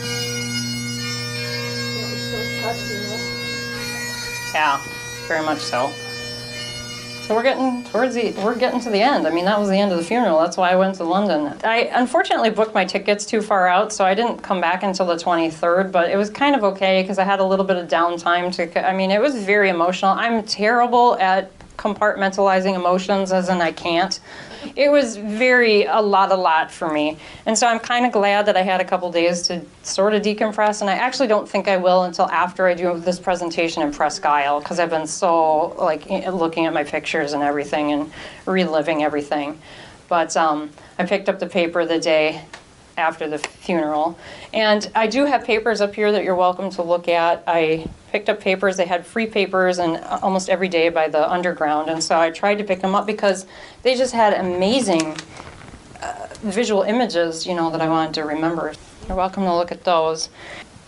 Yeah, very much so. So we're getting towards the we're getting to the end. I mean, that was the end of the funeral. That's why I went to London. I unfortunately booked my tickets too far out, so I didn't come back until the 23rd. But it was kind of okay because I had a little bit of downtime to. I mean, it was very emotional. I'm terrible at compartmentalizing emotions, as in I can't. It was very a lot, a lot for me, and so I'm kind of glad that I had a couple days to sort of decompress. And I actually don't think I will until after I do this presentation in Presque Isle because I've been so like looking at my pictures and everything and reliving everything. But um, I picked up the paper the day after the funeral. And I do have papers up here that you're welcome to look at. I picked up papers, they had free papers and almost every day by the underground. And so I tried to pick them up because they just had amazing uh, visual images, you know, that I wanted to remember. You're welcome to look at those.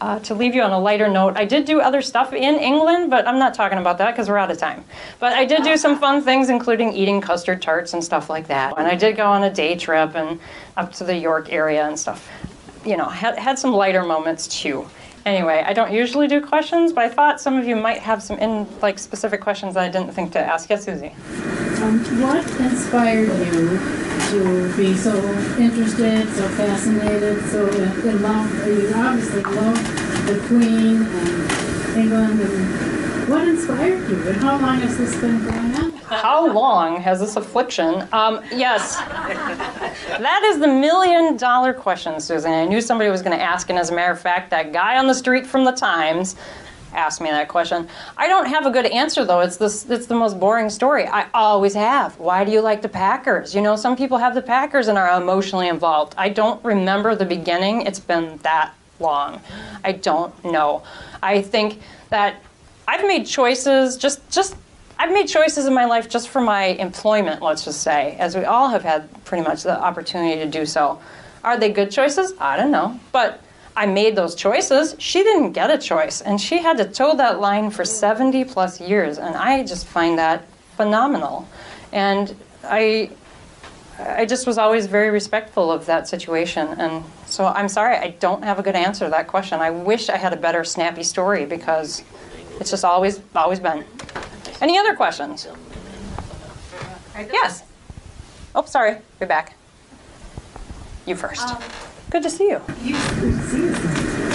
Uh, to leave you on a lighter note, I did do other stuff in England, but I'm not talking about that because we're out of time. But I did do some fun things, including eating custard tarts and stuff like that. And I did go on a day trip and up to the York area and stuff. You know, had, had some lighter moments too. Anyway, I don't usually do questions, but I thought some of you might have some in like specific questions that I didn't think to ask. Yes, Susie. Um, what inspired you to be so interested, so fascinated, so in love? You obviously love the Queen and England. And what inspired you? And how long has this been going on? How long has this affliction? Um, yes, that is the million dollar question, Susan. I knew somebody was going to ask, and as a matter of fact, that guy on the street from the Times asked me that question. I don't have a good answer though. It's this it's the most boring story. I always have. Why do you like the Packers? You know, some people have the Packers and are emotionally involved. I don't remember the beginning. It's been that long. I don't know. I think that I've made choices just just I've made choices in my life just for my employment, let's just say, as we all have had pretty much the opportunity to do so. Are they good choices? I don't know. But I made those choices. She didn't get a choice, and she had to toe that line for 70 plus years, and I just find that phenomenal. And I I just was always very respectful of that situation. And so I'm sorry, I don't have a good answer to that question. I wish I had a better snappy story because it's just always always been. Any other questions? Yes. Oh, sorry. You're back. You first. Good to see you. You,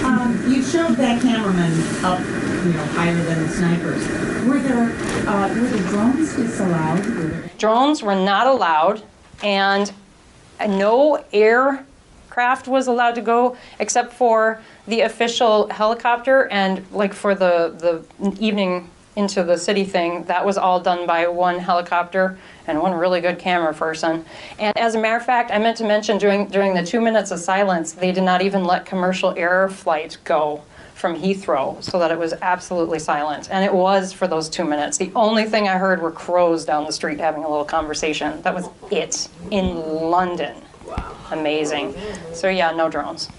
um, you showed that cameraman up, you know, higher than the snipers. Were there, uh, were the drones disallowed? Were there Drones were not allowed, and no aircraft was allowed to go except for the official helicopter and like for the the evening into the city thing. That was all done by one helicopter and one really good camera person. And as a matter of fact, I meant to mention during during the two minutes of silence, they did not even let commercial air flight go from Heathrow so that it was absolutely silent. And it was for those two minutes. The only thing I heard were crows down the street having a little conversation. That was it in London. Wow. Amazing. So, yeah, no drones.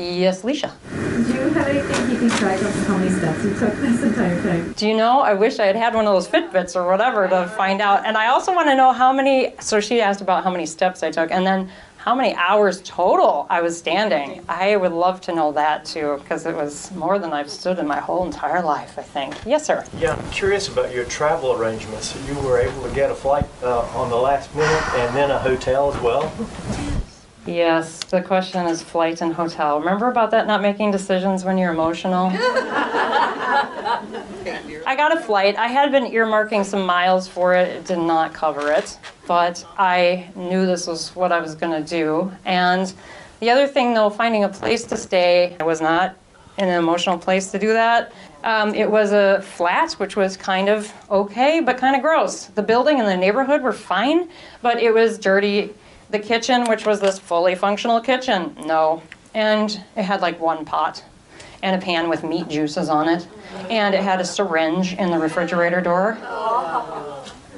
Yes, Leisha. Do you have anything keeping track of how many steps you took this entire time? Do you know? I wish I had had one of those Fitbits or whatever to find out. And I also want to know how many. So she asked about how many steps I took, and then how many hours total I was standing. I would love to know that too, because it was more than I've stood in my whole entire life. I think. Yes, sir. Yeah, I'm curious about your travel arrangements. You were able to get a flight uh, on the last minute and then a hotel as well. Yes. The question is flight and hotel. Remember about that not making decisions when you're emotional. I got a flight. I had been earmarking some miles for it. It did not cover it, but I knew this was what I was going to do. And the other thing, though, finding a place to stay I was not in an emotional place to do that. Um, it was a flat, which was kind of okay, but kind of gross. The building and the neighborhood were fine, but it was dirty. The kitchen, which was this fully functional kitchen, no. And it had like one pot and a pan with meat juices on it. And it had a syringe in the refrigerator door.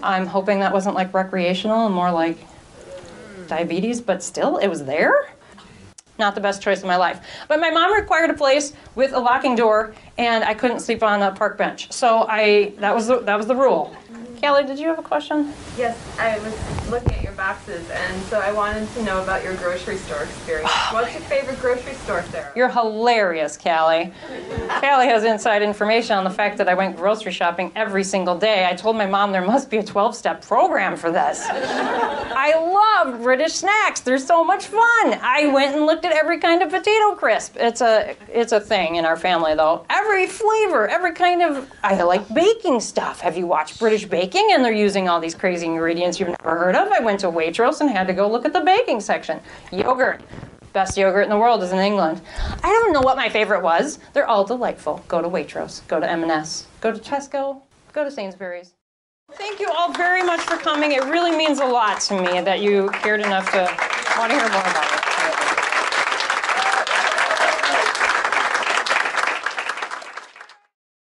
I'm hoping that wasn't like recreational and more like diabetes, but still, it was there. Not the best choice of my life. But my mom required a place with a locking door, and I couldn't sleep on a park bench. So I that was the, that was the rule. Kelly, did you have a question? Yes, I was looking at your boxes, and so I wanted to know about your grocery store experience. Oh, What's your favorite grocery store, Sarah? You're hilarious, Callie. Callie has inside information on the fact that I went grocery shopping every single day. I told my mom there must be a 12 step program for this. I love British snacks. They're so much fun. I went and looked at every kind of potato crisp. It's a it's a thing in our family though. Every flavor, every kind of I like baking stuff. Have you watched British baking and they're using all these crazy ingredients you've never heard of? I went to Waitrose and had to go look at the baking section. Yogurt. Best yogurt in the world is in England. I don't know what my favorite was. They're all delightful. Go to Waitrose, go to M&S, go to Tesco, go to Sainsbury's. Thank you all very much for coming. It really means a lot to me that you cared enough to want to hear more about it.